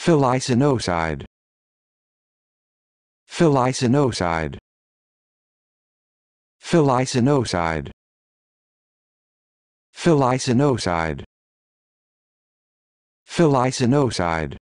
Philisonoside. Philisonoside. Philisonoside. Philisonoside. Philisonoside.